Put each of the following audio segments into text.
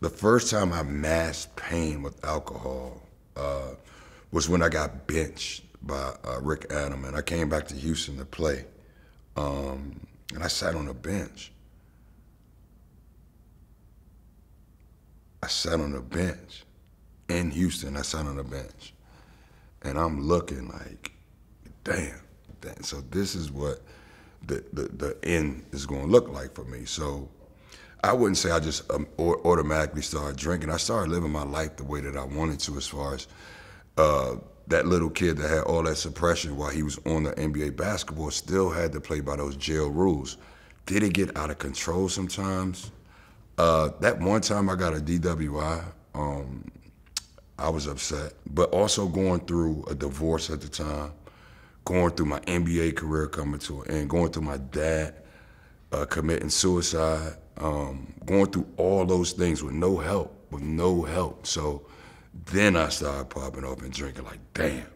The first time I masked pain with alcohol uh, was when I got benched by uh, Rick Adelman, and I came back to Houston to play. Um, and I sat on a bench. I sat on a bench in Houston. I sat on a bench, and I'm looking like, damn. damn. So this is what the the, the end is going to look like for me. So I wouldn't say I just um, automatically started drinking. I started living my life the way that I wanted to, as far as uh, that little kid that had all that suppression while he was on the NBA basketball still had to play by those jail rules. Did it get out of control sometimes? Uh, that one time I got a DWI, um, I was upset. But also going through a divorce at the time, going through my NBA career coming to an end, going through my dad uh, committing suicide, um, going through all those things with no help, with no help. So then I started popping up and drinking like, damn,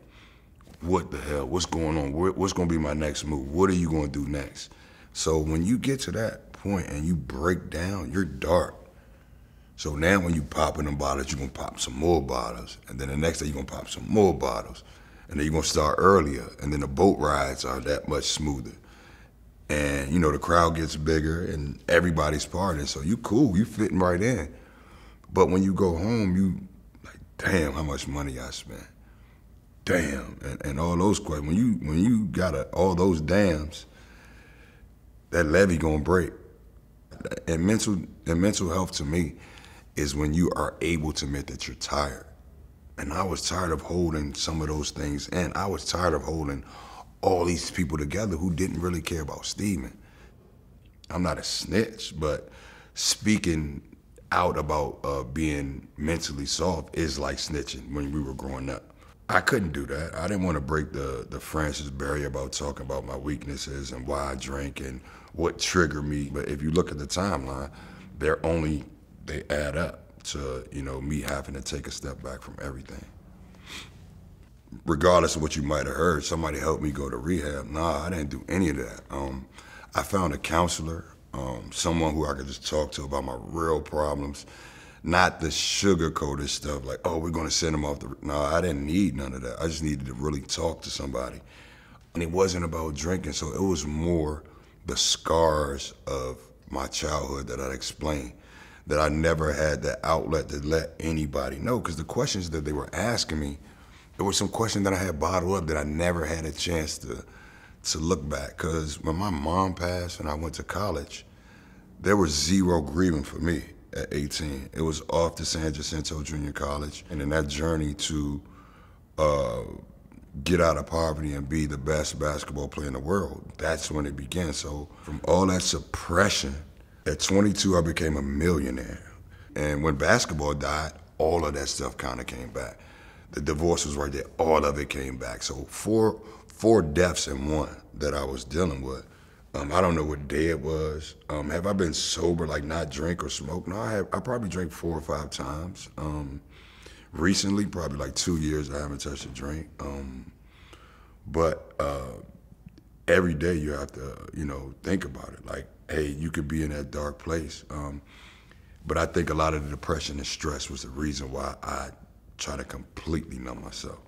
what the hell? What's going on? What's going to be my next move? What are you going to do next? So when you get to that point and you break down, you're dark. So now when you pop in them bottles, you're going to pop some more bottles. And then the next day you're going to pop some more bottles. And then you're going to start earlier. And then the boat rides are that much smoother. And, you know, the crowd gets bigger and everybody's partying. So you cool, you fitting right in. But when you go home, you like damn, how much money I spent. Damn, and, and all those questions. When you when you got a, all those dams, that levee gonna break. And mental and mental health to me is when you are able to admit that you're tired. And I was tired of holding some of those things and I was tired of holding all these people together who didn't really care about Steven. I'm not a snitch, but speaking out about uh, being mentally soft is like snitching when we were growing up. I couldn't do that. I didn't want to break the, the Francis barrier about talking about my weaknesses and why I drink and what triggered me. But if you look at the timeline, they're only, they add up to, you know, me having to take a step back from everything. Regardless of what you might have heard, somebody helped me go to rehab. Nah, I didn't do any of that. Um, I found a counselor um, someone who I could just talk to about my real problems, not the sugar-coated stuff like, oh, we're gonna send them off the. No, I didn't need none of that. I just needed to really talk to somebody, and it wasn't about drinking. So it was more the scars of my childhood that I'd explain that I never had the outlet to let anybody know. Because the questions that they were asking me, there were some questions that I had bottled up that I never had a chance to to look back because when my mom passed and I went to college, there was zero grieving for me at 18. It was off to San Jacinto Junior College, and in that journey to uh, get out of poverty and be the best basketball player in the world, that's when it began. So from all that suppression, at 22 I became a millionaire. And when basketball died, all of that stuff kind of came back. The divorce was right there, all of it came back. So four, four deaths in one that I was dealing with. Um, I don't know what day it was. Um, have I been sober, like not drink or smoke? No, I have. I probably drank four or five times. Um, recently, probably like two years, I haven't touched a drink. Um, but uh, every day you have to, you know, think about it. Like, hey, you could be in that dark place. Um, but I think a lot of the depression and stress was the reason why I try to completely numb myself.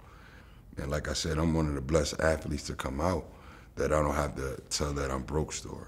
And like I said, I'm one of the blessed athletes to come out that I don't have to tell that I'm broke story.